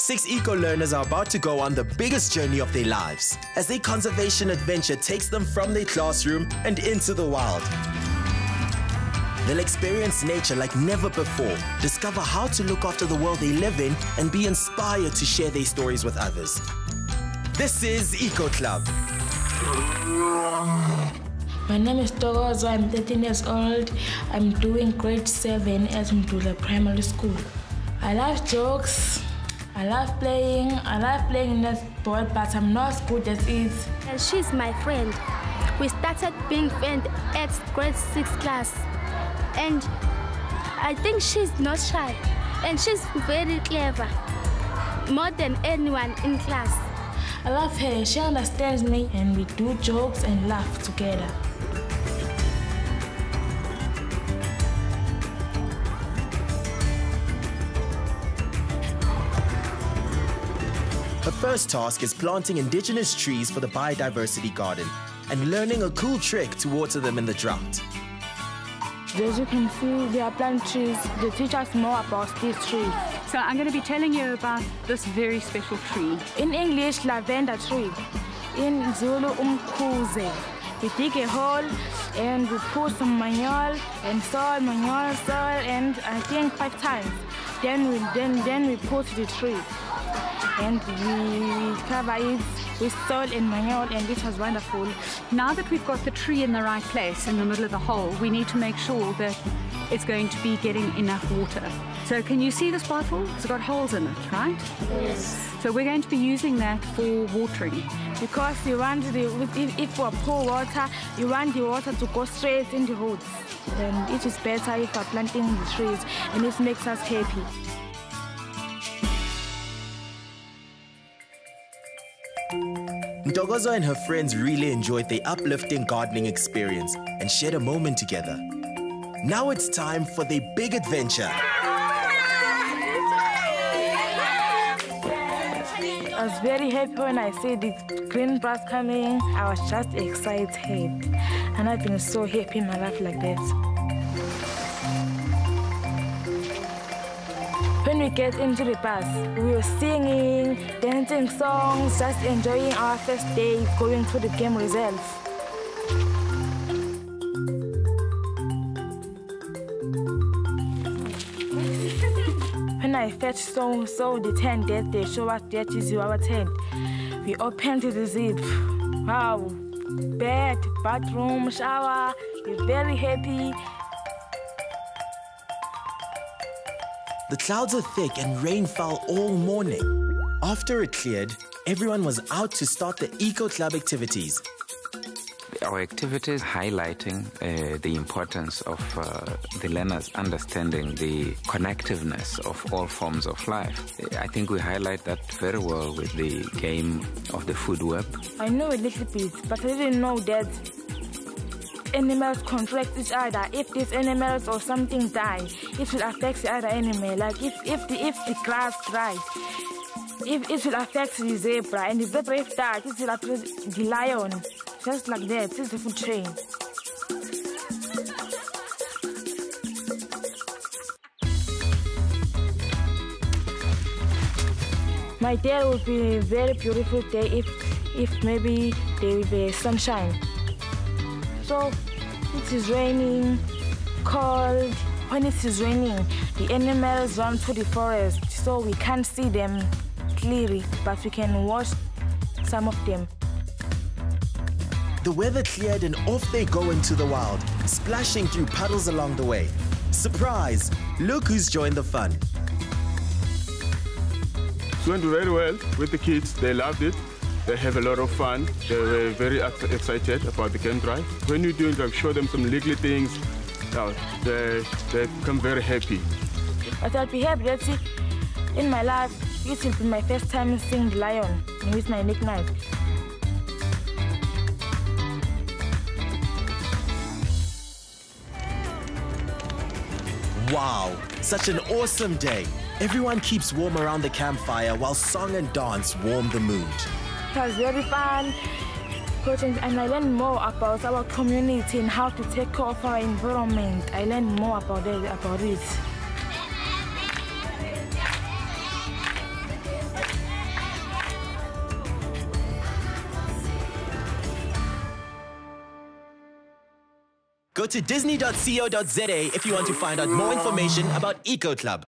Six eco learners are about to go on the biggest journey of their lives as their conservation adventure takes them from their classroom and into the wild. They'll experience nature like never before, discover how to look after the world they live in, and be inspired to share their stories with others. This is Eco Club. My name is Ntokozo. I'm 13 years old. I'm doing grade 7 at Mdula Primary School. I love jokes. I love playing. I love playing netball, but I'm not as good as it. And she's my friend. We started being friends at grade 6 class. And I think she's not shy. And she's very clever. More than anyone in class. I love her. She understands me, and we do jokes and laugh together. First task is planting indigenous trees for the biodiversity garden and learning a cool trick to water them in the drought. As you can see, they are plant trees. They teach us more about these trees. So I'm going to be telling you about this very special tree. In English, lavender tree. In Zulu, umkhuze. We dig a hole and we put some manure and soil, manure, soil, and I think five times. Then we then then we put the tree and we cover it with soil and manure and it was wonderful. Now that we've got the tree in the right place in the middle of the hole, we need to make sure that it's going to be getting enough water. So can you see this bottle? It's got holes in it, right? Yes. So we're going to be using that for watering. Because you want the, if, we pour water, you want the water to go straight in the roots. Then it is better if we're planting the trees and it makes us happy. Ntokozo and her friends really enjoyed the uplifting gardening experience and shared a moment together. Now it's time for the big adventure. I was very happy when I see the green grass coming. I was just excited. And I've been so happy in my life like that. We get into the bus, we were singing, dancing songs, just enjoying our first day going to the game reserve. When I fetched so so the tent that they show us that is our tent. We opened the zip. Wow. Bed, bathroom, shower. We're very happy. The clouds are thick and rain fell all morning. After it cleared, everyone was out to start the Eco Club activities. Our activities highlighting uh, the importance of uh, the learners understanding the connectiveness of all forms of life. I think we highlight that very well with the game of the food web. I know a little bit, but I didn't know that animals contract each other. If these animals or something die, it will affect the other animal. Like if, if, the, if the grass dries, if it will affect the zebra, and the zebra if dies, it will affect the lion. Just like that, it's the food chain. My day would be a very beautiful day if, if maybe there will be sunshine. So it is raining, cold. When it is raining, the animals run to the forest, so we can't see them clearly, but we can watch some of them. The weather cleared and off they go into the wild, splashing through puddles along the way. Surprise! Look who's joined the fun. It went very well with the kids. They loved it. They have a lot of fun. They were very excited about the game drive. When you do like show them some little things, uh, they, they become very happy. But I'll be happy that in my life, This will be my first time seeing the lion with my nickname. Wow, such an awesome day. Everyone keeps warm around the campfire while song and dance warm the mood. It was very fun. And I learned more about our community and how to take care of our environment. I learned more about it. About it. Go to disney.co.za if you want to find out more information about Eco Club.